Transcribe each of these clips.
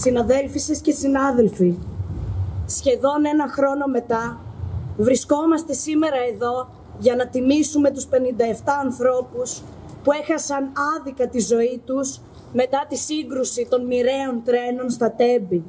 Συναδέλφισες και συνάδελφοι, σχεδόν ένα χρόνο μετά βρισκόμαστε σήμερα εδώ για να τιμήσουμε τους 57 ανθρώπους που έχασαν άδικα τη ζωή τους μετά τη σύγκρουση των μοιραίων τρένων στα Τέμπη.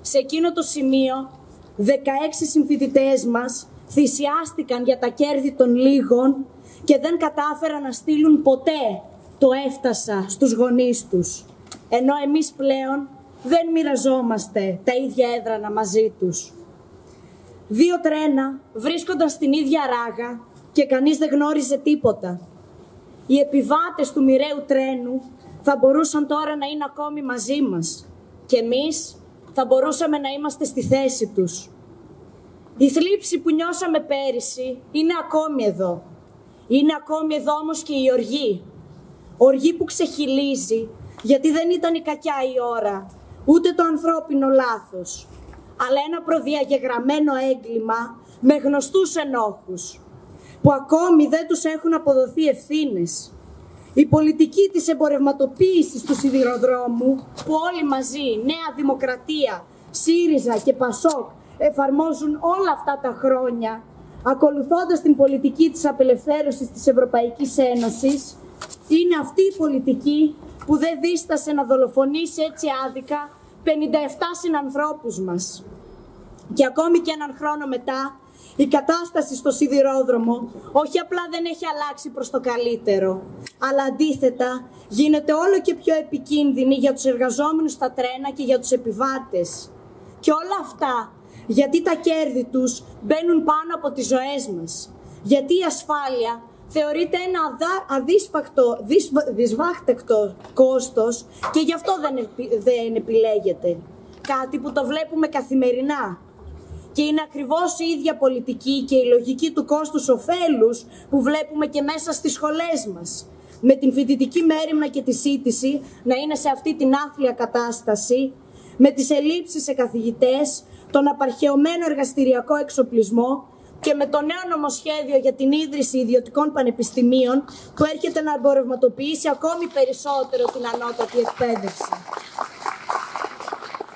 Σε εκείνο το σημείο, 16 συμφοιτητές μας θυσιάστηκαν για τα κέρδη των λίγων και δεν κατάφεραν να στείλουν ποτέ το έφτασα στους γονείς τους. Ενώ εμείς πλέον δεν μοιραζόμαστε τα ίδια έδρανα μαζί τους. Δύο τρένα βρίσκονταν στην ίδια ράγα και κανείς δεν γνώριζε τίποτα. Οι επιβάτες του μοιραίου τρένου θα μπορούσαν τώρα να είναι ακόμη μαζί μας και εμείς θα μπορούσαμε να είμαστε στη θέση τους. Η θλίψη που νιώσαμε πέρυσι είναι ακόμη εδώ. Είναι ακόμη εδώ όμως και η οργή. Οργή που ξεχυλίζει γιατί δεν ήταν η κακιά η ώρα, ούτε το ανθρώπινο λάθος, αλλά ένα προδιαγεγραμμένο έγκλημα με γνωστούς ενόχους, που ακόμη δεν τους έχουν αποδοθεί ευθύνες. Η πολιτική της εμπορευματοποίησης του σιδηροδρόμου, που όλοι μαζί, Νέα Δημοκρατία, ΣΥΡΙΖΑ και ΠΑΣΟΚ, εφαρμόζουν όλα αυτά τα χρόνια, ακολουθώντας την πολιτική της απελευθέρωσης της Ευρωπαϊκής Ένωσης, είναι αυτή η πολιτική που δεν δίστασε να δολοφονήσει έτσι άδικα 57 συνανθρώπους μας. Και ακόμη και έναν χρόνο μετά, η κατάσταση στο σιδηρόδρομο όχι απλά δεν έχει αλλάξει προς το καλύτερο, αλλά αντίθετα γίνεται όλο και πιο επικίνδυνη για τους εργαζόμενους στα τρένα και για τους επιβάτες. Και όλα αυτά γιατί τα κέρδη τους μπαίνουν πάνω από τις ζωές μας. Γιατί η ασφάλεια θεωρείται ένα αδίσπακτο, δυσβάχτεκτο κόστος και γι' αυτό δεν, δεν επιλέγεται. Κάτι που το βλέπουμε καθημερινά. Και είναι ακριβώς η ίδια πολιτική και η λογική του κόστους ωφέλους που βλέπουμε και μέσα στις σχολές μας. Με την φοιτητική μέρημνα και τη σύντηση να είναι σε αυτή την άθλια κατάσταση, με τις ελλείψεις σε καθηγητές, τον απαρχαιωμένο εργαστηριακό εξοπλισμό και με το νέο νομοσχέδιο για την ίδρυση ιδιωτικών πανεπιστημίων που έρχεται να εμπορευματοποιήσει ακόμη περισσότερο την ανώτατη εκπαίδευση.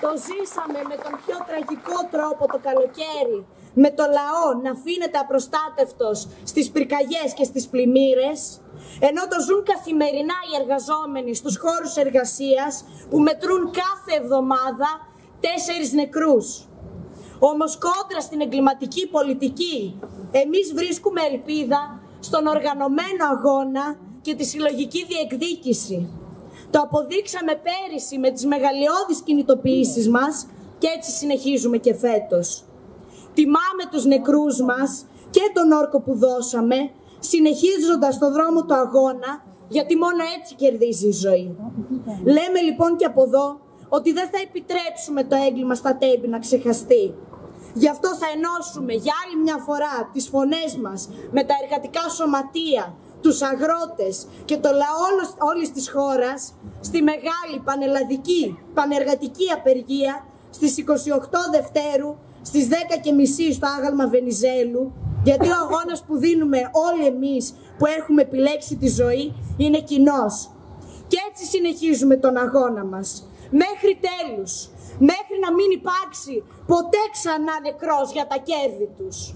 Το ζήσαμε με τον πιο τραγικό τρόπο το καλοκαίρι, με το λαό να αφήνεται απροστάτευτος στις πυρκαγιές και στις πλημμύρες, ενώ το ζουν καθημερινά οι εργαζόμενοι στους χώρους εργασίας που μετρούν κάθε εβδομάδα τέσσερις νεκρούς. Όμως κόντρα στην εγκληματική πολιτική, εμείς βρίσκουμε ελπίδα στον οργανωμένο αγώνα και τη συλλογική διεκδίκηση. Το αποδείξαμε πέρυσι με τις μεγαλειώδεις κινητοποιήσεις μας και έτσι συνεχίζουμε και φέτος. Τιμάμε τους νεκρούς μας και τον όρκο που δώσαμε, συνεχίζοντας το δρόμο του αγώνα, γιατί μόνο έτσι κερδίζει η ζωή. Λέμε λοιπόν και από εδώ ότι δεν θα επιτρέψουμε το έγκλημα στα τέμπη να ξεχαστεί. Γι' αυτό θα ενώσουμε για άλλη μια φορά τις φωνές μας με τα εργατικά σωματεία, τους αγρότες και το λαό όλης της χώρας στη μεγάλη πανελλαδική πανεργατική απεργία στις 28 Δευτέρου στις 10 και μισή στο άγαλμα Βενιζέλου γιατί ο αγώνας που δίνουμε όλοι εμείς που έχουμε επιλέξει τη ζωή είναι κοινός. Και έτσι συνεχίζουμε τον αγώνα μας μέχρι τέλους μέχρι να μην υπάρξει ποτέ ξανά νεκρός για τα κέρδη τους.